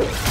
you.